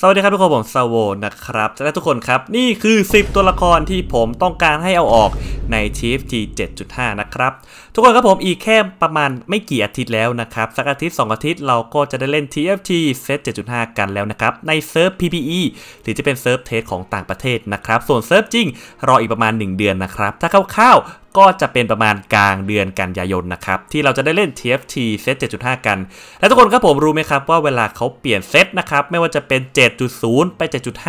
สวัสดีครับทุกคนผมซาโวนะครับและทุกคนครับนี่คือ 10 ตัวละครที่ผมต้องการให้เอาออกใน TFT 7.5 นะครับ ทุกคนครับผมอีกแค่ประมาณไม่กี่อาทิตย์แล้วนะครับ สักอาทิตย์ 2 อาทิตย์เราก็จะได้เล่น TFT Set 7.5 กันแล้วนะครับ ในเซิร์ฟ PBE หรือจะเป็นเซิร์ฟ test ของต่างประเทศนะครับ ส่วนเซิร์ฟจริงรออีกประมาณ 1 เดือนนะครับ ถ้าคร่าว ก็จะเป็นประมาณกลางเดือนกันยายนนะครับ ที่เราจะได้เล่น TFT Set 7.5 กัน และทุกคนครับผมรู้ไหมครับว่าเวลาเขาเปลี่ยนเซตนะครับ ไม่ว่าจะเป็น 7.0 ไป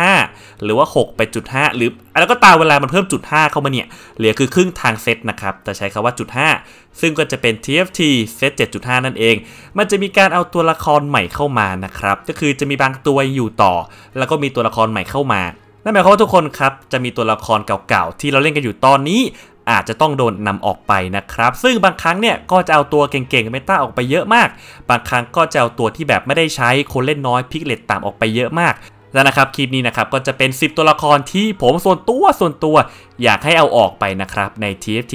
7.5 หรือว่า 6 ไป 5 หรืออะไรก็ตามเวลามันเพิ่มจุด5เข้ามาเนี่ย เหลือคือครึ่งทางเซตนะครับ แต่ใช้คำว่าจุด5ซึ่งก็จะเป็น TFT เซต 7.5 นั่นเอง มันจะมีการเอาตัวละครใหม่เข้ามานะครับ ก็คือจะมีบางตัวอยู่ต่อ แล้วก็มีตัวละครใหม่เข้ามานั่นหมายความว่าทุกคนครับจะมีตัวละครเก่าๆที่เราเล่นกันอยู่ตอนนี้ อาจจะต้องโดนนำออกไปนะครับ ซึ่งบางครั้งเนี่ยก็จะเอาตัวเก่งๆเมตาออกไปเยอะมาก บางครั้งก็จะเอาตัวที่แบบไม่ได้ใช้คนเล่นน้อยพิกเลตตามออกไปเยอะมากแล้วนะครับคลิปนี้นะครับก็จะเป็น 10 ตัวละครที่ผมส่วนตัวส่วนตัว อยากให้เอาออกไปนะครับใน TFT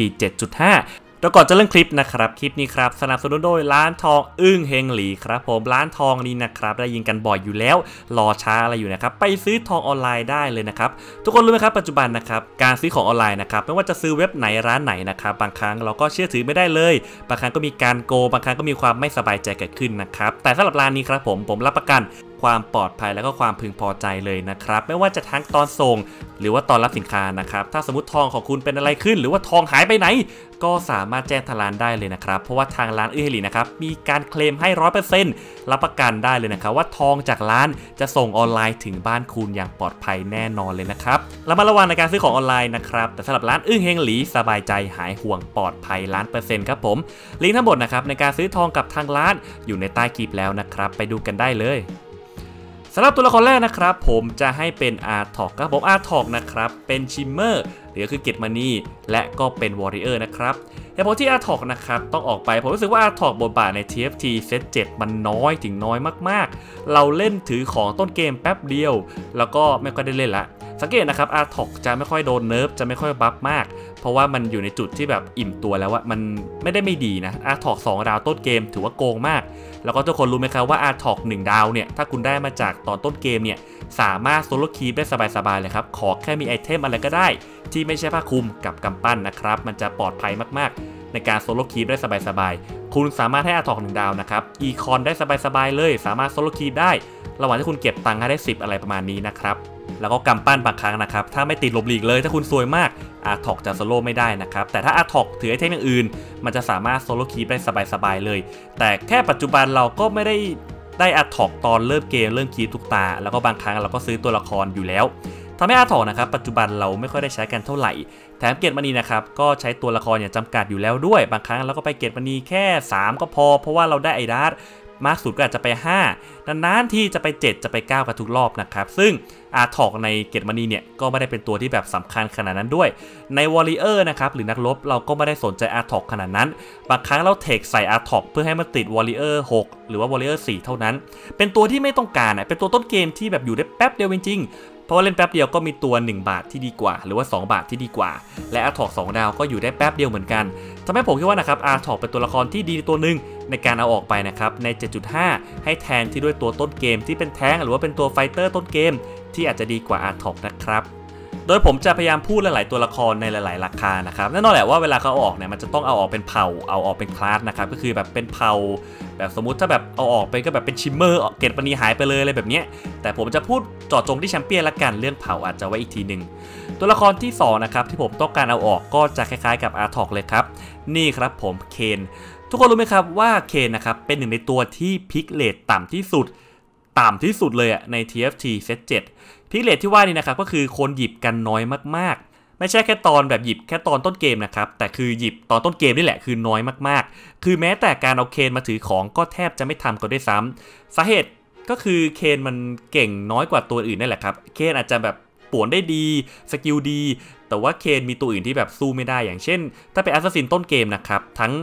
7.5 แล้วก่อนจะเริ่มคลิปนะครับ คลิปนี้ครับสนับสนุนโดยร้านทองอึ้งเฮงหลีครับผมร้านทองนี้นะครับได้ยินกันบ่อยอยู่แล้ว รอช้าอะไรอยู่นะครับ ไปซื้อทองออนไลน์ได้เลยนะครับ ทุกคนรู้ไหมครับปัจจุบันนะครับการซื้อของออนไลน์นะครับไม่ว่าจะซื้อเว็บไหนร้านไหนนะครับบางครั้งเราก็เชื่อถือไม่ได้เลย บางครั้งก็มีการโก บางครั้งก็มีความไม่สบายใจเกิดขึ้นนะครับแต่สำหรับร้านนี้ครับผมผมรับประกัน ความปลอดภัยและก็ความพึงพอใจเลยนะครับ ไม่ว่าจะทั้งตอนส่ง หรือว่าตอนรับสินค้านะครับ ถ้าสมมติทองของคุณเป็นอะไรขึ้น หรือว่าทองหายไปไหน ก็สามารถแจ้งทางร้านได้เลยนะครับ เพราะว่าทางร้านอื้อเฮลีนะครับมีการเคลมให้ร้อยเปอร์เซ็นต์รับประกันได้เลยนะครับ ว่าทองจากร้านจะส่งออนไลน์ถึงบ้านคุณอย่างปลอดภัยแน่นอนเลยนะครับระมัดระวังในการซื้อของออนไลน์นะครับแต่สำหรับร้านอื้อเฮงหลีสบายใจหายห่วงปลอดภัยล้านเปอร์เซ็นต์ครับผมลิงก์ทั้งหมดนะครับในการซื้อทองกับทางร้านอยู่ในใต้คลิปแล้วนะครับ ไปดูกันได้เลย สำหรับตัวละครแรกนะครับ ผมจะให้เป็นอาร์ทอกครับผมอาร์ทอกนะครับ เป็น Shimmer หรือคือเกล็ดมณีและก็เป็น Warrior นะครับแต่พอที่อาร์ทอกนะครับต้องออกไป ผมรู้สึกว่าอาร์ทอกบทบาทใน TFT เซต7มันน้อยถึงน้อยมากๆ เราเล่นถือของต้นเกมแป๊บเดียว แล้วก็ไม่ค่อยได้เล่นละ สังเกตนะครับ Aatrox จะไม่ค่อยโดน nerf จะไม่ค่อย buff มาก เพราะว่ามันอยู่ในจุดที่แบบอิ่มตัวแล้วว่ามันไม่ได้ไม่ดีนะอาร์ทอก2ดาวต้นเกมถือว่าโกงมาก แล้วก็ทุกคนรู้ไหมครับว่าอาร์ทอก1ดาวเนี่ยถ้าคุณได้มาจากตอนต้นเกมเนี่ยสามารถ solo creep ได้สบายๆเลยครับขอแค่มีไอเทมอะไรก็ได้ ที่ไม่ใช่ผ้าคลุมกับกำปั้นนะครับมันจะปลอดภัยมากๆในการ solo creep ได้สบายๆ คุณสามารถให้อาร์ทอก1ดาวนะครับ econ ได้สบายๆเลย สามารถ solo creep ได้ ระหว่างที่คุณเก็บตังค์ให้ได้ 10 อะไรประมาณนี้นะครับ แล้วก็กำปั้นบางครั้งนะครับ ถ้าไม่ติดลบหลีกเลย ถ้าคุณซวยมาก Aatrox จะโซโล่ไม่ได้นะครับ แต่ถ้าอาร์ทอกถือไอเทมอย่างอื่น มันจะสามารถ solo creep ได้สบายๆเลย แต่แค่ปัจจุบันเราก็ไม่ได้ได้ Aatrox ตอนเริ่มเกมเริ่ม creep ทุกตา แล้วก็บางครั้งเราก็ซื้อตัวละครอยู่แล้วทำให้อาร์ทอกนะครับปัจจุบันเราไม่ค่อยได้ใช้กันเท่าไหร่ แถมเกล็ดมณีนะครับก็ใช้ตัวละครอย่างจำกัดอยู่แล้วด้วย บางครั้งเราก็ไปเกล็ดมณีแค่ 3 ก็พอ เพราะว่าเราได้ Idas มากสุดก็อาจจะไป 5 นานๆที่จะไป 7 จะไป 9กันทุกรอบนะครับ ซึ่งอาร์ทอกในเกตมานีเนี่ย ก็ไม่ได้เป็นตัวที่แบบสำคัญขนาดนั้นด้วย ใน Warrior นะครับ หรือนักรบเราก็ไม่ได้สนใจอาร์ทอกขนาดนั้น บางครั้งเราเทคใส่อาร์ทอกเพื่อให้มันติด Warrior 6หรือว่า Warrior 4เท่านั้น เป็นตัวที่ไม่ต้องการอะเป็นตัวต้นเกมที่แบบอยู่ได้แป๊บเดียวจริง เพราะว่าเล่นแป๊บเดียวก็มีตัว 1 บาทที่ดีกว่า หรือว่า 2 บาทที่ดีกว่า และอาร์ทอกสดาวก็อยู่ได้แป๊บเดียวเหมือนกันทำให้ผมคิดว่านะครับอาร์ทอกเป็นตัวละครที่ดีตัวหนึ่งในการเอาออกไปนะครับใน 7.5 ให้แทนที่ด้วยตัวต้นเกมที่เป็นแท้งหรือว่าเป็นตัว fighter ต้นเกม ที่อาจจะดีกว่าอาร์ทอกนะครับ โดยผมจะพยายามพูดหลาย ๆ ตัวละครในหลาย ๆ ราคานะครับแน่นอนแหละว่าเวลาเขาออกเนี่ยมันจะต้องเอาออกเป็นเผ่าเอาออกเป็นคลาสนะครับก็คือแบบเป็นเผ่าแบบสมมุติถ้าแบบเอาออกไปก็แบบเป็น Shimmer เกล็ดมณีหายไปเลยอะไรแบบเนี้ยแต่ผมจะพูดเจาะจงที่แชมเปี้ยนละกันเรื่องเผ่าอาจจะไว้อีกทีหนึ่งตัวละครที่2นะครับที่ผมต้องการเอาออกก็จะคล้ายๆ กับอาร์ทอกเลยครับนี่ครับผม Kayn ทุกคนรู้ไหมครับว่า Kayn นะครับเป็นหนึ่งในตัวที่ pick rate ต่ำที่สุดต่ำที่สุดเลยอะใน TFT Set 7 pick rate ที่ว่านี่นะครับก็คือคนหยิบกันน้อยมากๆ ไม่ใช่แค่ตอนแบบหยิบแค่ตอนต้นเกมนะครับแต่คือหยิบตอนต้นเกมนี่แหละคือน้อยมากๆ คือแม้แต่การเอา Kayn มาถือของก็แทบจะไม่ทำก็ได้วยซ้ำสาเหตุก็คือ Kayn มันเก่งน้อยกว่าตัวอื่นนั่นแหละครับ Kayn อาจจะแบบป่วนได้ดีสกิลดี แต่ว่า Kayn มีตัวอื่นที่แบบสู้ไม่ได้อย่างเช่น ถ้าเป็น assassin ต้นเกมนะครับทั้ง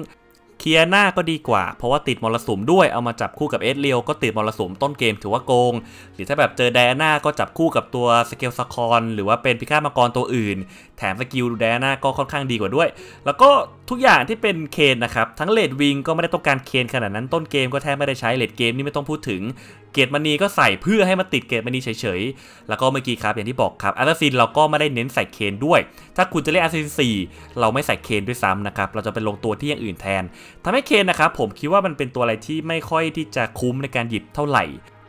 Qiyana ก็ดีกว่า เพราะว่าติดมรสุมด้วยเอามาจับคู่กับ Ezreal ก็ติดมรสุมต้นเกมถือว่าโกง หรือถ้าแบบเจอแดน่าก็จับคู่กับตัว Scalescorn หรือว่าเป็นพิฆาตมังกรตัวอื่น แถมสกิลแดน่าก็ค่อนข้างดีกว่าด้วย แล้วก็ทุกอย่างที่เป็น Kayn นะครับ ทั้ง Ragewing ก็ไม่ได้ต้องการ Kayn ขนาดนั้นต้นเกมก็แทบไม่ได้ใช้ late game นี่ไม่ต้องพูดถึง เกล็ดมณีก็ใส่เพื่อให้มันติดเกล็ดมณีเฉยๆ แล้วก็เมื่อกี้ครับอย่างที่บอกครับ assassin เราก็ไม่ได้เน้นใส่เคนด้วย ถ้าคุณจะเล่น assassin สี่เราไม่ใส่เคนด้วยซ้ำนะครับ เราจะเป็นลงตัวที่อย่างอื่นแทนทำให้เคนนะครับผมคิดว่ามันเป็นตัวอะไรที่ไม่ค่อยที่จะคุ้มในการหยิบเท่าไหร่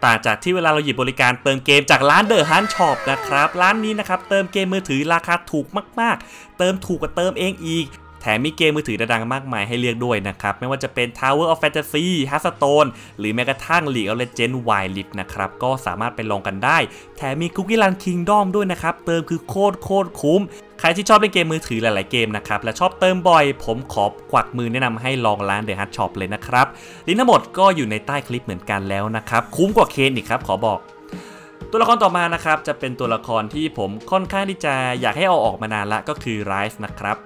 ต่างจากที่เวลาเราหยิบบริการเติมเกมจากร้านเดอะฮันช็อปนะครับ ร้านนี้นะครับ เติมเกมมือถือราคาถูกมาก ๆ เติมถูกกว่าเติมเองอีก แถมมีเกมมือถือดังๆมากมายให้เลือกด้วยนะครับ ไม่ว่าจะเป็น Tower of Fantasy Hearthstone หรือแม้กระทั่ง League of Legends Wild Rift นะครับ ก็สามารถไปลองกันได้ แถมมี Cookie Run Kingdom ด้วยนะครับ เติมคือโคตรโคตรคุ้มใครที่ชอบเล่นเกมมือถือหลาย ๆ เกมนะครับ และชอบเติมบ่อย ผมขอกวักมือแนะนำให้ลองร้าน The Hut Shop เลยนะครับ ลิงก์ทั้งหมดก็อยู่ในใต้คลิปเหมือนกันแล้วนะครับ คุ้มกว่าเคนอีกครับ ขอบอก ตัวละครต่อมานะครับจะเป็นตัวละครที่ผมค่อนข้างที่จะอยากให้เอาออกมานานละก็คือไรส์นะครับ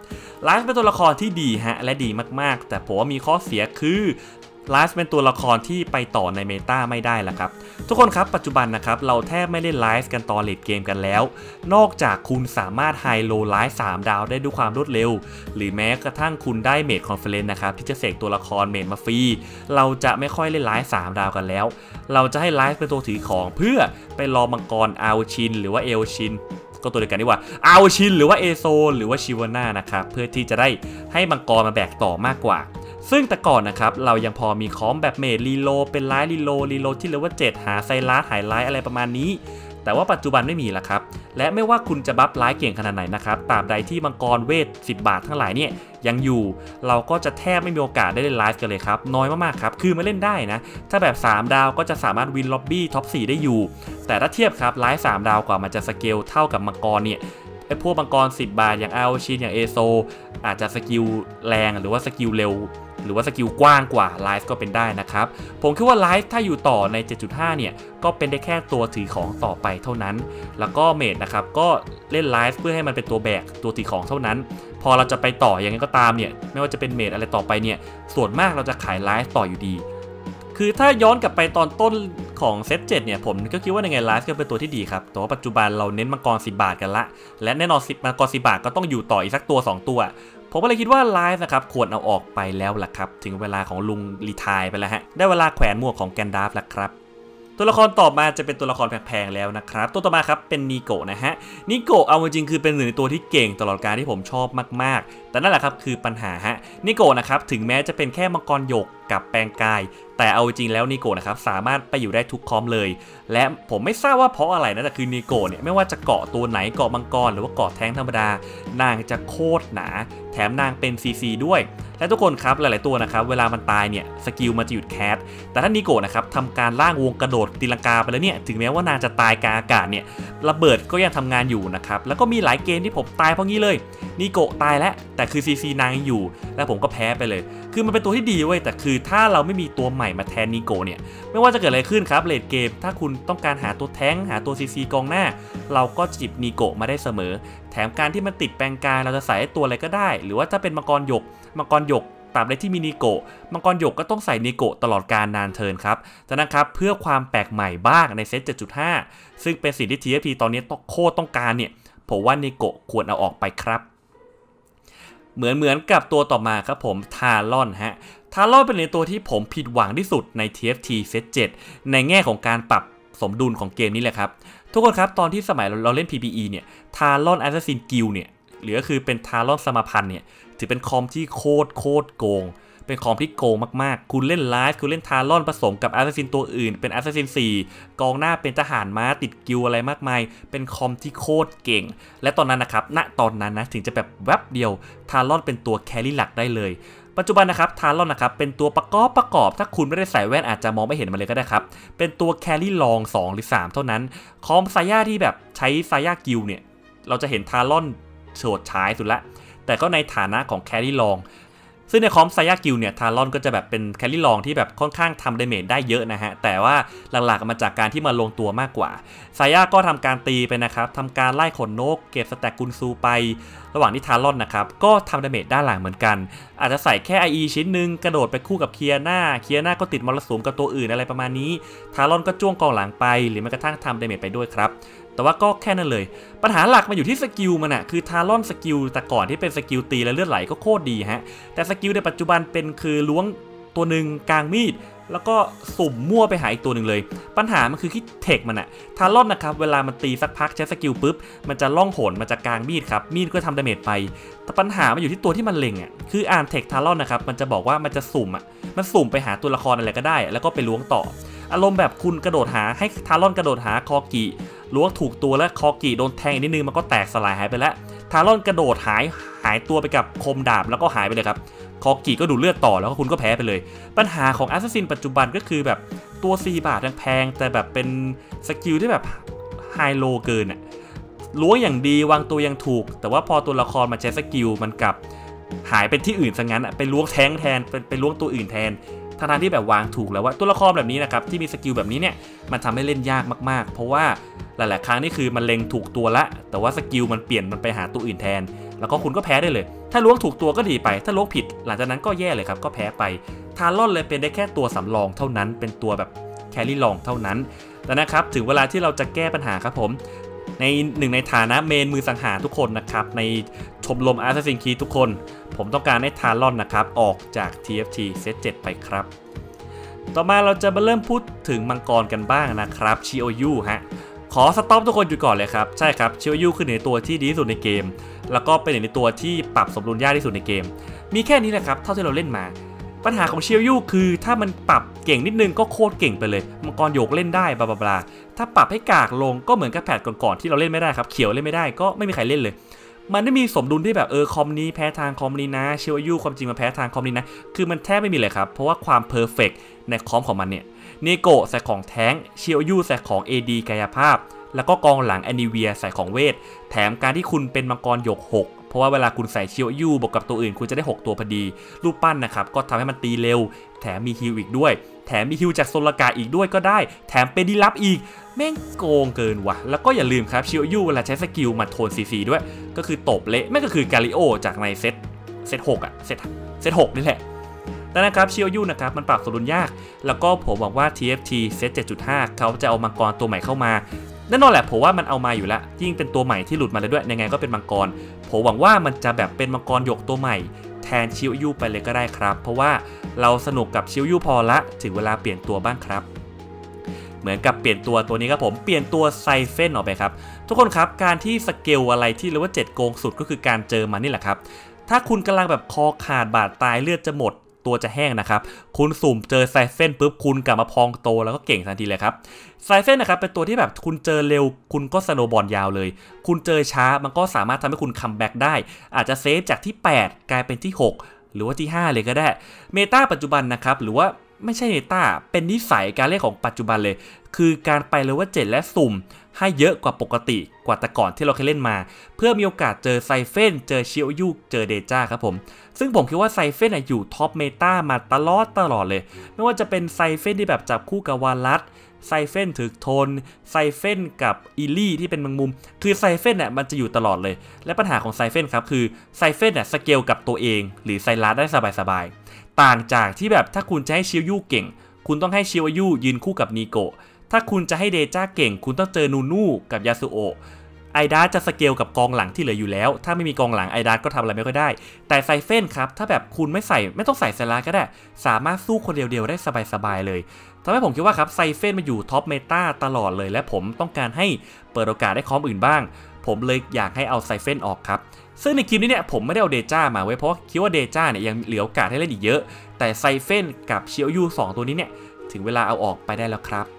ไรซ์เป็นตัวละครที่ดีฮะและดีมากๆ แต่ผมว่ามีข้อเสียคือ ไรซ์เป็นตัวละครที่ไปต่อใน meta ไม่ได้ละครับ ทุกคนครับปัจจุบันนะครับเราแทบไม่เล่นไรซ์กันตอน late game กันแล้ว นอกจากคุณสามารถ high roll ไรซ์3ดาวได้ด้วยความรวดเร็ว หรือแม้กระทั่งคุณได้ Mage Conference นะครับที่จะเสกตัวละคร mage มาฟรีเราจะไม่ค่อยเล่นไรซ์3ดาวกันแล้ว เราจะให้ไรซ์เป็นตัวถือของเพื่อไปรอมังกรอ่าวชิน หรือว่าเอโซลก็ตัวเดียวกันดีกว่าอ่าวชิน หรือว่าเอโซลหรือว่าชิวาน่านะครับเพื่อที่จะได้ให้มังกรมาแบกต่อมากกว่า ซึ่งแต่ก่อนนะครับเรายังพอมี comp แบบ mage reroll เป็นไรซ์ reroll reroll ที่ level 7หาไซรัสหาไรซ์อะไรประมาณนี้ แต่ว่าปัจจุบันไม่มีแล้วครับ และไม่ว่าคุณจะ buff ไรซ์เก่งขนาดไหนนะครับตราบใดที่มังกรเวท 10 บาททั้งหลายเนี่ยยังอยู่ เราก็จะแทบไม่มีโอกาสได้เล่นไรซ์กันเลยครับ น้อยมากๆครับ คือมาเล่นได้นะ ถ้าแบบ 3 ดาวก็จะสามารถ win lobby top 4 ได้อยู่ แต่ถ้าเทียบครับไรซ์3ดาวกว่ามันจะสเกลเท่ากับมังกรเนี่ยไอพวกมังกร 10 บาทอย่างอ่าวชินอย่างเอโซลอาจจะสกิลแรงหรือว่าสกิลเร็ว หรือว่าสกิลกว้างกว่าไรซ์ก็เป็นได้นะครับ ผมคิดว่าไรซ์ถ้าอยู่ต่อใน 7.5 เนี่ย ก็เป็นได้แค่ตัวถือของต่อไปเท่านั้น แล้วก็ mage นะครับ ก็เล่นไรซ์เพื่อให้มันเป็นตัวแบกตัวถือของเท่านั้น พอเราจะไปต่ออย่างไงก็ตามเนี่ย ไม่ว่าจะเป็น mage อะไรต่อไปเนี่ย ส่วนมากเราจะขายไรซ์ต่ออยู่ดี คือถ้าย้อนกลับไปตอนต้นของเซต7เนี่ยผมก็คิดว่าในไงไลฟ์ก็เป็นตัวที่ดีครับ แต่ว่าปัจจุบันเราเน้นมังกร10 บาทกันละ และแน่นอน10มังกร10บาทก็ต้องอยู่ต่ออีกสักตัว 2 ตัว ผมก็เลยคิดว่าไลฟ์นะครับควรเอาออกไปแล้วล่ะครับ ถึงเวลาของลุงรีทายไปแล้วฮะ ได้เวลาแขวนหมวกของแกนดาฟแล้วครับตัวละครต่อมาจะเป็นตัวละครแพงๆแล้วนะครับ ตัวต่อมาครับเป็นนิโกะนะฮะนิโกะเอาจริงคือเป็นหนึ่งในตัวที่เก่งตลอดการที่ผมชอบมากๆ แต่นั่นแหละครับคือปัญหาฮะนิโกะนะครับถึงแม้จะเป็นแค่มังกรหยกกับแปลงกาย แต่เอาจริงแล้วนิโกะนะครับสามารถไปอยู่ได้ทุก comp เลย และผมไม่ทราบว่าเพราะอะไรนะแต่คือนิโกะเนี่ยไม่ว่าจะเกาะตัวไหนเกาะมังกรหรือว่าเกาะแท้งธรรมดา นางจะโคตรหนา แถมนางเป็น CC ด้วย และทุกคนครับหลาย ๆตัวนะครับเวลามันตายเนี่ยสกิลมันจะหยุด cast แต่ถ้านิโกะนะครับทำการกางวงกระโดดตีลังกาไปแล้วเนี่ยถึงแม้ว่านางจะตายกลางอากาศเนี่ยระเบิดก็ยังทำงานอยู่นะครับแล้วก็มีหลายเกมที่ผมตายเพราะงี้เลยนิโกะตายแล้วแต่คือ CC นางยังอยู่ แล้วผมก็แพ้ไปเลย คือมันเป็นตัวที่ดีเว้ยแต่คือถ้าเราไม่มีตัวใหม่มาแทนนิโกะเนี่ยไม่ว่าจะเกิดอะไรขึ้นครับเลดเกมถ้าคุณต้องการหาตัวแท้งหาตัว CC กองหน้า เราก็จิบนิโกะมาได้เสมอ แถมการที่มันติดแปลงกายเราจะใส่ตัวอะไรก็ได้ หรือว่าถ้าเป็นมังกรหยกมังกรหยกตราบใดที่มีนิโกะมังกรหยกก็ต้องใส่นิโกะตลอดการนานเทินครับดังนั้นครับเพื่อความแปลกใหม่บ้างในเซต 7.5 ซึ่งเป็นสิ่งที่ TFP ตอนนี้ต้องโคตรต้องการเนี่ยผมว่านิโกะควรเอาออกไปครับ เหมือนเหมือนกับตัวต่อมาครับผมทารอนฮะทารอนเป็นในตัวที่ผมผิดหวังที่สุดใน TFT เซต7ในแง่ของการปรับ สมดุลของเกมนี้แหละครับ ทุกคนครับตอนที่สมัยเราเล่น PBE เนี่ยทารอน assassin guild เนี่ยหรือก็คือเป็นทารอนสมาพันธ์เนี่ยถือเป็น comp ที่โคตรโคตรโกง เป็น comp ที่โกงมากๆ คุณเล่นไรซ์คุณเล่นทารอนผสมกับ assassin ตัวอื่น เป็น assassin 4กองหน้าเป็นทหารม้าติดกิลอะไรมากมาย เป็น comp ที่โคตรเก่ง และตอนนั้นนะครับณตอนนั้นนะถึงจะแบบแวบเดียวทารอนเป็นตัว carry หลักได้เลย ปัจจุบันนะครับทารอนนะครับเป็นตัวประกอบประกอบ ถ้าคุณไม่ได้ใส่แว่นอาจจะมองไม่เห็นมันเลยก็ได้ครับ เป็นตัว carry รอง 2 หรือ 3 เท่านั้น comp ไซย่าที่แบบใช้ไซย่ากิลเนี่ย เราจะเห็นทารอนเฉิดฉายสุดละ แต่ก็ในฐานะของ carry รอง ซึ่งใน comp ไซยากิลเนี่ยทารอนก็จะแบบเป็น carry รองที่แบบค่อนข้างทำ damage ได้เยอะนะฮะ แต่ว่าหลักๆมาจากการที่มาลงตัวมากกว่าไซยาก็ทำการตีไปนะครับทำการไล่ขนนก เก็บ stack กุนซูไป ระหว่างที่ทารอนนะครับ ก็ทำ damage ด้านหลังเหมือนกัน อาจจะใส่แค่ IE ชิ้นหนึ่งกระโดดไปคู่กับเคียนาเคียนาก็ติดมรสุมกับตัวอื่นอะไรประมาณนี้ทารอนก็จ้วงกองหลังไป หรือแม้กระทั่งทำ damage ไปด้วยครับ แต่ว่าก็แค่นั้นเลย ปัญหาหลักมันอยู่ที่สกิลมันอะคือทารอนสกิลแต่ก่อนที่เป็นสกิลตีและเลือดไหลก็โคตรดีฮะ แต่สกิลในปัจจุบันเป็นคือล้วงตัวหนึ่งกลางมีด แล้วก็สุ่มมั่วไปหาอีกตัวหนึ่งเลย ปัญหามันคือคิดเทคมันอะทารอนนะครับ เวลามันตีสักพักใช้สกิลปุ๊บ มันจะล่องหนมันจะกลางมีดครับ มีดก็ทำดาเมจไป แต่ปัญหามันอยู่ที่ตัวที่มันเล็งอะคืออ่านเทคทารอนนะครับ มันจะบอกว่ามันจะสุ่มอะมันสุ่มไปหาตัวละครอะไรก็ได้ แล้วก็ไปล้วงต่อ อารมณ์แบบคุณกระโดดหาให้ทารอนกระโดดหาคอกิ ล้วงถูกตัวแล้วคอกิโดนแทงอีกนิดนึงมันก็แตกสลายหายไปแล้ว ทารอนกระโดดหายหายตัวไปกับคมดาบแล้วก็หายไปเลยครับ คอร์กี้ก็ดูเลือดต่อแล้วก็คุณก็แพ้ไปเลย ปัญหาของ assassin ปัจจุบันก็คือแบบตัว 4 บาทแพงแต่แบบเป็นสกิลที่แบบ high roll เกินอะล้วงอย่างดีวางตัวยังถูก แต่ว่าพอตัวละครมาใช้สกิลมันกลับหายไปที่อื่นซะงั้นอะไปล้วงแท้งแทนเป็นไปล้วงตัวอื่นแทนทางที่แบบวางถูกแล้วว่าตัวละครแบบนี้นะครับที่มีสกิลแบบนี้เนี่ยมันทำให้เล่นยากมากๆ เพราะว่า หลาย ๆ ครั้งนี่คือมันเล็งถูกตัวละ แต่ว่าสกิลมันเปลี่ยนมันไปหาตัวอื่นแทน แล้วก็คุณก็แพ้ได้เลย ถ้าล้วงถูกตัวก็ดีไป ถ้าล้วงผิด หลังจากนั้นก็แย่เลยครับก็แพ้ไป ทารอนเลยเป็นได้แค่ตัวสำรองเท่านั้น เป็นตัวแบบ carry รองเท่านั้นแล้วนะครับถึงเวลาที่เราจะแก้ปัญหาครับผมในหนึ่งในฐานะ main มือสังหารทุกคนนะครับ ในชมรมอาร์ซ s ซินคีทุกคน ผมต้องการให้ทารอนนะครับ ออกจาก TFT เซต7ไปครับ ต่อมาเราจะมาเริ่มพูดถึงมังกรกันบ้างนะครับชิโอยูฮะ ขอสต็อปทุกคนอยู่ก่อนเลยครับ ใช่ครับชิโอยูคือหนึ่งในตัวที่ดีที่สุดในเกม แล้วก็เป็นหนึ่งในตัวที่ปรับสมดุลยากที่สุดในเกม มีแค่นี้แหละครับเท่าที่เราเล่นมา ปัญหาของเชิโอยูคือถ้ามันปรับเก่งนิดนึงก็โคตรเก่งไปเลยมังกรโยกเล่นได้บลาบลาถ้าปรับให้กากลงก็เหมือนกับแพทก่อนๆที่เราเล่นไม่ได้ครับเขียวเล่นไม่ได้ก็ไม่มีใครเล่นเลยมันไม่มีสมดุลที่แบบเออคอมนี้แพ้ทางคอมนี้นะเชียวยูความจริงมาแพ้ทางคอมนี้นะคือมันแทบไม่มีเลยครับเพราะว่าความ perfect ใน comp ของมันเนี่ย นิโกะใส่ของแท้งเชิโอยูใส่ของ AD กายภาพ แล้วก็กองหลังแอนิเวียใส่ของเวท แถมการที่คุณเป็นมังกรหยก 6 เพราะว่าเวลาคุณใส่ชิโอยูบวกกับตัวอื่นคุณจะได้ 6 ตัวพอดี รูปปั้นนะครับ ก็ทำให้มันตีเร็ว แถมมี heal อีกด้วย แถมมี heal จากโซรากาอีกด้วยก็ได้ แถมเป็น debuff อีก แม่งโกงเกินว่ะ แล้วก็อย่าลืมครับชิโอยูเวลาใช้สกิลมันทนซีซีด้วย ก็คือตบเละแม่งก็คือกาลิโอจากในเซตเซตหกอะเซตเซตหกนี่แหละ แต่นะครับชิวยูนะครับมันปรับสมดุลยาก แล้วก็ผมหวังว่า TFT เซต7.5 เขาจะเอามังกรตัวใหม่เข้ามาแน่นอนแหละผมว่ามันเอามาอยู่แล้ว ยิ่งเป็นตัวใหม่ที่หลุดมาเลยด้วยยังไงก็เป็นมังกรผมหวังว่ามันจะแบบเป็นมังกรหยกตัวใหม่ แทนชิวยูไปเลยก็ได้ครับ เพราะว่าเราสนุกกับชิวยูพอละถึงเวลาเปลี่ยนตัวบ้างครับ เหมือนกับเปลี่ยนตัวตัวนี้ครับผมเปลี่ยนตัวไซเฟนออกไปครับ ทุกคนครับการที่สเกลอะไรที่ level 7 โกงสุดก็คือการเจอมันนี่แหละครับถ้าคุณกำลังแบบคอขาดบาดตายเลือดจะหมด ตัวจะแห้งนะครับ คุณสุ่มเจอไซเฟนปุ๊บคุณกลับมาพองโตแล้วก็เก่งทันทีเลยครับไซเฟนนะครับเป็นตัวที่แบบคุณเจอเร็ว คุณก็ snowball ยาวเลย คุณเจอช้ามันก็สามารถทำให้คุณ comeback ได้ อาจจะ save จากที่ 8 กลายเป็นที่ 6 หรือว่าที่ 5 เลยก็ได้ meta ปัจจุบันนะครับหรือว่าไม่ใช่ meta เป็นนิสัยการเล่นของปัจจุบันเลย คือการไปเลยว่า7และสุ่ม ให้เยอะกว่าปกติกว่าแต่ก่อนที่เราเคยเล่นมา เพื่อมีโอกาสเจอไซเฟนเจอชิวยูเจอเดจ้าครับผม ซึ่งผมคิดว่าไซเฟนอยู่ top meta มาตลอดตลอดเลย ไม่ว่าจะเป็นไซเฟนที่แบบจับคู่กับวาลัสไซเฟนถึกทนไซเฟนกับอีลี่ที่เป็นแมงมุม คือไซเฟนเนี่ยมันจะอยู่ตลอดเลย และปัญหาของไซเฟนครับคือไซเฟนเนี่ยสเกลกับตัวเอง หรือไซลัสได้สบายๆต่างจากที่แบบถ้าคุณจะให้ชิวยูเก่ง คุณต้องให้ชิวยูยืนคู่กับนีโก ถ้าคุณจะให้เดจ้าเก่ง คุณต้องเจอนูนูกับยาสุโอะไอดาจะสเกลกับกองหลังที่เหลืออยู่แล้ว ถ้าไม่มีกองหลังไอดาก็ทำอะไรไม่ค่อยได้ แต่ไซเฟนครับ ถ้าแบบคุณไม่ใส่ไม่ต้องใส่ไซลัสก็ได้ สามารถสู้คนเดียวๆได้สบายๆเลยทำให้ผมคิดว่าครับไซเฟนมาอยู่ top meta ตลอดเลย และผมต้องการให้เปิดโอกาสให้ comp อื่นบ้าง ผมเลยอยากให้เอาไซเฟนออกครับซึ่งในคลิปนี้เนี่ยผมไม่ได้เอาเดจ้ามาไว้เพราะคิดว่าเดจ้าเนี่ยยังเหลือโอกาสให้เล่นอีกเยอะ แต่ไซเฟนกับเชียวยูสตัวนี้เนี่ยถึงเวลาเอาออกไปได้แล้วครับ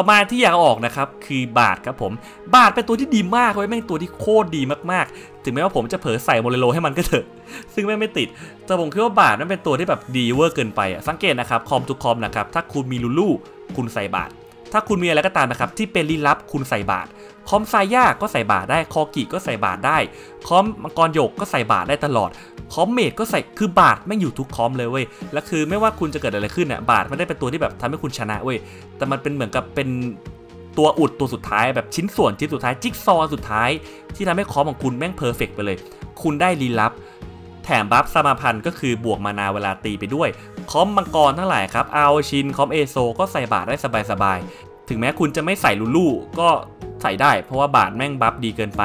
ต่อมาที่อยากออกนะครับคือบาร์ดครับผม บาร์ดเป็นตัวที่ดีมากเว้ยแม่งตัวที่โคตรดีมากๆ ถึงแม้ว่าผมจะเผลอใส่โมเลโลให้มันก็เถอะ ซึ่งแม่งไม่ติด แต่ผมคิดว่าบาร์ดนั้นเป็นตัวที่แบบดีเวอร์เกินไปอะสังเกตนะครับ comp ทุก comp นะครับถ้าคุณมีลูลูคุณใส่บาร์ด ถ้าคุณมีอะไรก็ตามนะครับที่เป็นลี้ลับคุณใส่บาร์ด comp ไซย่าก็ใส่บาร์ดได้ comp guild ก็ใส่บาร์ดได้ comp มังกรหยกก็ใส่บาร์ดได้ตลอด comp mage ก็ใส่คือบาร์ดแม่งอยู่ทุก comp เลยเว้ยแล้วคือไม่ว่าคุณจะเกิดอะไรขึ้นเนี่ยบาร์ดไม่ได้เป็นตัวที่แบบทำให้คุณชนะเว้ยแต่มันเป็นเหมือนกับเป็นตัวอุดตัวสุดท้ายแบบชิ้นส่วนชิ้นสุดท้ายจิ๊กซอว์สุดท้าย ที่ทำให้ comp ของคุณแม่ง perfect ไปเลย คุณได้ลี้ลับ แถม buff สมาพันธ์ก็คือบวก mana เวลาตีไปด้วย comp มังกรทั้งหลายครับเอาชิน comp เอโซก็ใส่บาร์ดได้สบายๆ ถึงแม้คุณจะไม่ใส่ลูลูก็ใส่ได้ เพราะว่าบาร์ดแม่ง buff ดีเกินไป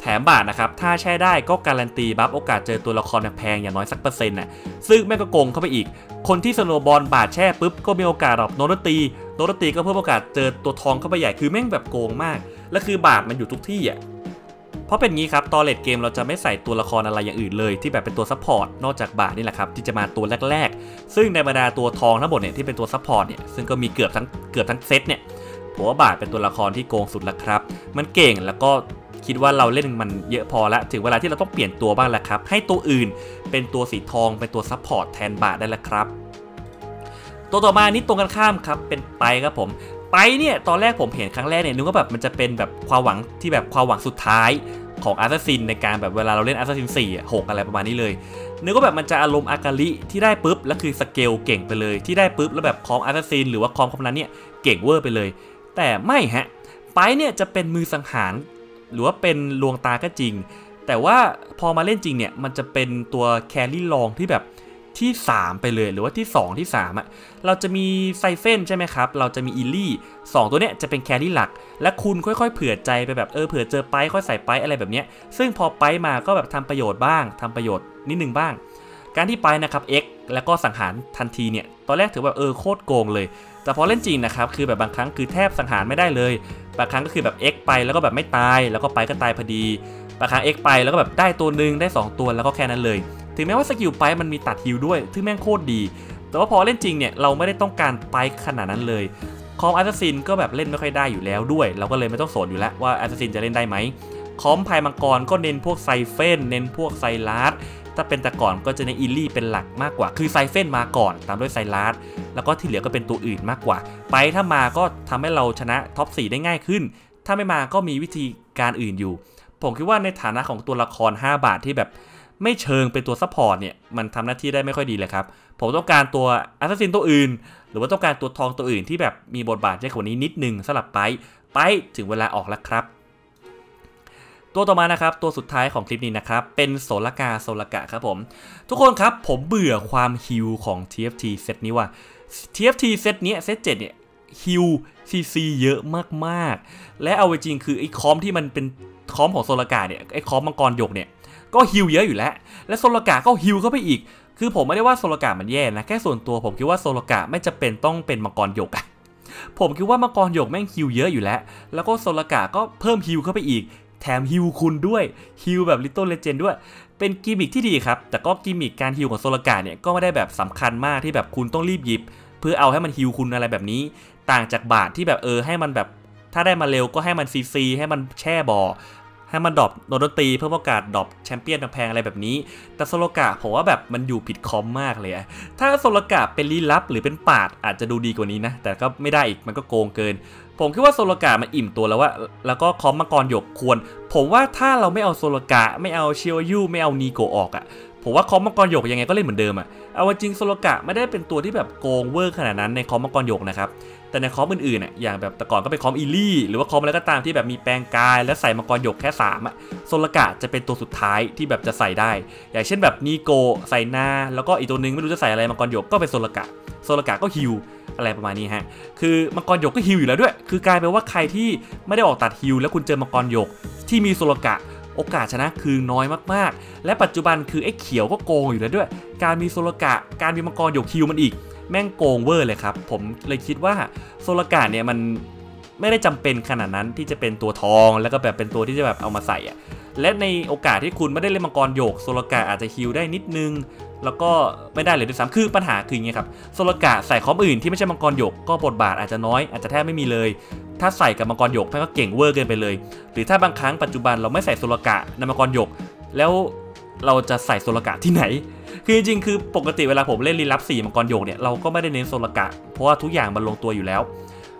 แถมบาร์ดนะครับ ถ้าแช่ได้ก็การันตี buff โอกาสเจอตัวละครแพงอย่างน้อยสักเปอร์เซ็นต์น่ะซึ่งแม่งก็โกงเข้าไปอีก คนที่ snowball บาร์ดแช่ปุ๊บก็มีโอกาส drop โนดตีโนดตีก็เพิ่มโอกาสเจอตัวทองเข้าไปใหญ่คือแม่งแบบโกงมาก และคือบาร์ดมันอยู่ทุกที่อะ เพราะเป็นงี้ครับตอน late game เราจะไม่ใส่ตัวละครอะไรอย่างอื่นเลย ที่แบบเป็นตัว support นอกจากบาร์ดนี่แหละครับที่จะมาตัวแรก ๆ ซึ่งในบรรดาตัวทองทั้งหมดเนี่ยที่เป็นตัว support เนี่ยซึ่งก็มีเกือบทั้งเกือบทั้งเซตเนี่ยผมว่าบาร์ดเป็นตัวละครที่โกงสุดแล้วครับ มันเก่งแล้วก็คิดว่าเราเล่นมันเยอะพอละถึงเวลาที่เราต้องเปลี่ยนตัวบ้างแล้วครับ ให้ตัวอื่นเป็นตัวสีทองเป็นตัว support แทนบาร์ดได้แล้วครับ ตัวต่อมานี่ตรงกันข้ามครับเป็นไพค์ครับผมไพค์เนี่ยตอนแรกผมเห็นครั้งแรกเนี่ยนึกว่าแบบมันจะเป็นแบบความหวังที่แบบความหวังสุดท้าย ของ assassin ในการแบบเวลาเราเล่น assassin 4อะ6อะไรประมาณนี้เลยนึกว่าแบบมันจะอารมณ์อากาลิที่ได้ปุ๊บแล้วคือสเกลเก่งไปเลย ที่ได้ปุ๊บแล้วแบบ comp assassin หรือว่า comp comp นั้นเนี่ยเก่งเวอร์ไปเลย แต่ไม่ฮะไพค์เนี่ยจะเป็นมือสังหาร หรือว่าเป็นลวงตาก็จริง แต่ว่าพอมาเล่นจริงเนี่ยมันจะเป็นตัว carry รองที่แบบ ที่ 3 ไปเลยหรือว่าที่ 2 ที่3อะเราจะมีไซเฟนใช่ไหมครับ เราจะมีอิลลี่2ตัวเนี้ยจะเป็น carry หลัก และคุณค่อยๆ เผื่อใจไปแบบเออเผื่อเจอไพค์ค่อยใส่ไปอะไรแบบเนี้ยซึ่งพอไพค์มาก็แบบทำประโยชน์บ้างทำประโยชน์นิดนึงบ้าง การที่ไพค์นะครับ X แล้วก็สังหารทันทีเนี่ยตอนแรกถือว่าเออโคตรโกงเลย แต่พอเล่นจริงนะครับคือแบบบางครั้งคือแทบสังหารไม่ได้เลยบางครั้งก็คือแบบ X ไปแล้วก็แบบไม่ตาย แล้วก็ไพค์ก็ตายพอดีบางครั้ง X ไปแล้วก็แบบได้ตัวหนึ่งได้ 2 ตัวแล้วก็แค่นั้นเลย ถึงแม้ว่าสกิลไพค์มันมีตัด heal ด้วยซึ่งแม่งโคตรดี แต่ว่าพอเล่นจริงเนี่ยเราไม่ได้ต้องการไพค์ขนาดนั้นเลย comp assassin ก็แบบเล่นไม่ค่อยได้อยู่แล้วด้วย เราก็เลยไม่ต้องสนอยู่แล้วว่า assassin จะเล่นได้ไหม comp พายมังกรก็เน้นพวกไซเฟนเน้นพวกไซลัสถ้าเป็นแต่ก่อนก็จะในอิลลี่เป็นหลักมากกว่า คือไซเฟนมาก่อน ตามด้วยไซลัสแล้วก็ที่เหลือก็เป็นตัวอื่นมากกว่า ไพค์ถ้ามาก็ทำให้เราชนะ top 4ได้ง่ายขึ้น ถ้าไม่มาก็มีวิธีการอื่นอยู่ ผมคิดว่าในฐานะของตัวละคร 5 บาทที่แบบ ไม่เชิงเป็นตัว support เนี่ยมันทำหน้าที่ได้ไม่ค่อยดีเลยครับ ผมต้องการตัว assassin ตัวอื่น หรือว่าต้องการตัวทองตัวอื่นที่แบบมีบทบาทเยอะกว่านี้นิดนึงสลับไปไพค์ถึงเวลาออกแล้วครับ ตัวต่อมานะครับตัวสุดท้ายของคลิปนี้นะครับเป็นโซรากาโซรากาครับผม ทุกคนครับผมเบื่อความฮิวของ TFT เซตนี้ว่า TFT เซตนี้เซต7เนี่ยฮิวซีซีเยอะมากๆ และเอาจริงคือไอ้ comp ที่มันเป็น comp ของโซรากาเนี่ยไอ้ comp มังกรหยกเนี่ย ก็ฮิวเยอะอยู่แล้ว และโซรากาก็ heal เข้าไปอีก คือผมไม่ได้ว่าโซรากามันแย่นะ แค่ส่วนตัวผมคิดว่าโซรากาไม่จำเป็นต้องเป็นมังกรหยกอะผมคิดว่ามังกรหยกแม่งฮิวเยอะอยู่แล้ว แล้วก็ Soraka ก็เพิ่ม heal เข้าไปอีก แถม heal คุณด้วย heal แบบ Little Legend ด้วย เป็นกิมมิคที่ดีครับ แต่ก็กิมมิคการ heal ของ Soraka เนี่ยก็ไม่ได้แบบสำคัญมากที่แบบคุณต้องรีบหยิบ เพื่อเอาให้มันฮิวคุณอะไรแบบนี้ ต่างจาก Bard ที่แบบเออให้มันแบบถ้าได้มาเร็วก็ให้มันซีซีให้มันแช่บอ ให้มัน drop โดนตีเพิ่มโอกาส drop แชมเปี้ยนแพงอะไรแบบนี้ แต่ Soraka ผมว่าแบบมันอยู่ผิด comp มากเลยอะถ้า Soraka เป็นลี้ลับหรือเป็นปราชญ์อาจจะดูดีกว่านี้นะ แต่ก็ไม่ได้อีกมันก็โกงเกิน ผมคิดว่า Soraka มันอิ่มตัวแล้วว่าแล้วก็ comp มังกรหยกควร ผมว่าถ้าเราไม่เอา Soraka ไม่เอา Shi Oh Yu ไม่เอา Neeko ออกอะผมว่า comp มังกรหยกยังไงก็เล่นเหมือนเดิมอะเอาจริง Soraka ไม่ได้เป็นตัวที่แบบโกงเวอร์ขนาดนั้นใน comp มังกรหยกนะครับ แต่ใน comp อื่นๆน่ะอย่างแบบแต่ก่อนก็เป็น comp Elise หรือว่า comp อะไรก็ตามที่แบบมีแปลงกาย แล้วใส่มังกรหยกแค่3อะ Soraka จะเป็นตัวสุดท้ายที่แบบจะใส่ได้ อย่างเช่นแบบนีโกใส่นาแล้วก็อีกตัวนึงไม่รู้จะใส่อะไรมังกรหยกก็เป็นโซลกะโซลกะก็ฮิวอะไรประมาณนี้ฮะ คือมังกรหยกก็ฮิวอยู่แล้วด้วย คือกลายเป็นว่าใครที่ไม่ได้ออกตัดฮิวแล้วคุณเจอมังกรหยก ที่มีโซลกะโอกาสชนะคือน้อยมากๆ และปัจจุบันคือไอ้เขียวก็โกงอยู่แล้วด้วย การมีโซลกะ การมีมังกรหยกฮิวมันอีก แม่งโกงเวอร์เลยครับ ผมเลยคิดว่าโซลกาเนี่ยมันไม่ได้จำเป็นขนาดนั้นที่จะเป็นตัวทองแล้วก็แบบเป็นตัวที่จะแบบเอามาใส่อะและในโอกาสที่คุณไม่ได้เล่นมังกรโยกโซลกาอาจจะฮิลได้นิดนึง แล้วก็ไม่ได้เลยด้วยซ้ำคือปัญหาคืออย่างนี้ครับโซลกาใส่คอมอื่นที่ไม่ใช่มังกรโยกก็บทบาทอาจจะน้อยอาจจะแทบไม่มีเลย ถ้าใส่กับมังกรโยกแม่งก็เก่งเวอร์เกินไปเลย หรือถ้าบางครั้งปัจจุบันเราไม่ใส่โซลกาในมังกรโยกแล้วเราจะใส่โซลกาที่ไหน คือจริงๆคือปกติเวลาผมเล่นรีลับสี่มังกรโยกเนี่ยเราก็ไม่ได้เน้นโซลกะ เพราะว่าทุกอย่างมันลงตัวอยู่แล้ว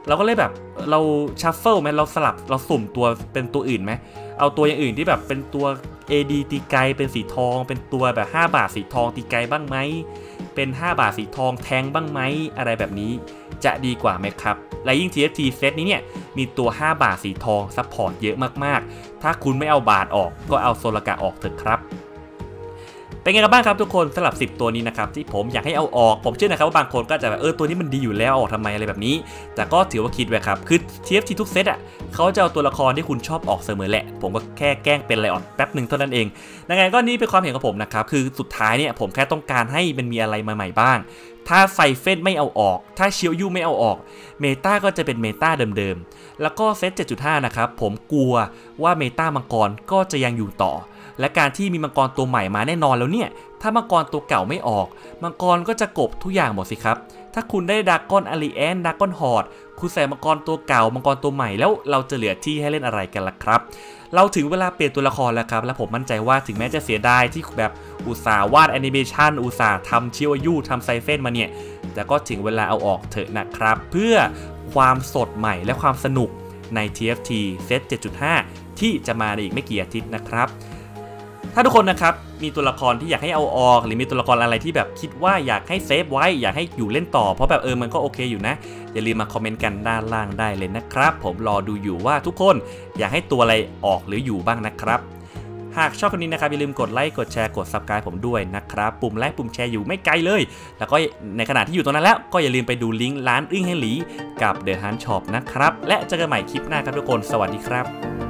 เราก็เลยแบบเรา shuffle ไหมเราสลับเราสุ่มตัวเป็นตัวอื่นไหมเอาตัวอย่างอื่นที่แบบเป็นตัว AD ตีไกลเป็นสีทอง เป็นตัวแบบ 5 บาทสีทองตีไกลบ้างไหมเป็น 5 บาทสีทองแทงบ้างไหมอะไรแบบนี้จะดีกว่าไหมครับ และยิ่ง TFT set นี้เนี่ยมีตัว 5 บาทสีทอง support เยอะมากๆ ถ้าคุณไม่เอา Bard ออกก็เอา Soraka ออกเถอะครับ เป็นไงกันบ้างครับทุกคนสำหรับ 10 ตัวนี้นะครับที่ผมอยากให้เอาออกผมเชื่อนะครับว่าบางคนก็จะแบบเออตัวนี้มันดีอยู่แล้วเอาออกทำไมอะไรแบบนี้ แต่ก็ถือว่าคิดไว้ครับคือ TFT ทุกเซตอะเขาจะเอาตัวละครที่คุณชอบออกเสมอแหละ ผมก็แค่แกล้งเป็นไลออนแป๊บหนึ่งเท่านั้นเองยังไงก็นี่เป็นความเห็นของผมนะครับคือสุดท้ายเนี่ยผมแค่ต้องการให้มันมีอะไรใหม่ๆบ้างถ้าไซเฟนไม่เอาออก ถ้าเชียวยูไม่เอาออก เมตาก็จะเป็นเมตาเดิมๆ แล้วก็เซต 7.5 นะครับ ผมกลัวว่าเมตามังกรก็จะยังอยู่ต่อ และการที่มีมังกรตัวใหม่มาแน่นอนแล้วเนี่ย ถ้ามังกรตัวเก่าไม่ออก มังกรก็จะกลบทุกอย่างหมดสิครับ ถ้าคุณได้ Dragon Alliance Dragon Horde คุณใส่มังกรตัวเก่า มังกรตัวใหม่แล้วเราจะเหลือที่ให้เล่นอะไรกันล่ะครับ เราถึงเวลาเปลี่ยนตัวละครแล้วครับ และผมมั่นใจว่าถึงแม้จะเสียดายที่แบบอุตส่าห์วาดแอนิเมชันอุตส่าห์ทำ Shi Oh Yu ทำ Sy'fen มาเนี่ย แต่ก็ถึงเวลาเอาออกเถอะนะครับ เพื่อความสดใหม่และความสนุกใน TFT Set 7.5 ที่จะมาในอีกไม่กี่อาทิตย์นะครับ ถ้าทุกคนนะครับมีตัวละครที่อยากให้เอาออก หรือมีตัวละครอะไรที่แบบคิดว่าอยากให้เซฟไว้อยากให้อยู่เล่นต่อเพราะแบบเออมันก็โอเคอยู่นะ อย่าลืมมาคอมเมนต์กันด้านล่างได้เลยนะครับ ผมรอดูอยู่ว่าทุกคนอยากให้ตัวอะไรออกหรืออยู่บ้างนะครับหากชอบคลิปนี้นะครับอย่าลืมกดไลค์กดแชร์กด subscribe ผมด้วยนะครับ ปุ่มไลค์ปุ่มแชร์อยู่ไม่ไกลเลย แล้วก็ในขณะที่อยู่ตรงนั้นแล้วก็อย่าลืมไปดูลิงก์ร้านอึ้งให้หลีกับ The Hunt Shop นะครับ และเจอกันใหม่คลิปหน้าครับทุกคน สวัสดีครับ